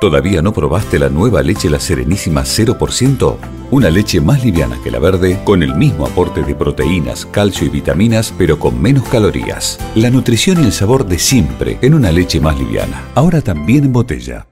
¿Todavía no probaste la nueva leche La Serenísima 0%? Una leche más liviana que la verde, con el mismo aporte de proteínas, calcio y vitaminas, pero con menos calorías. La nutrición y el sabor de siempre en una leche más liviana. Ahora también en botella.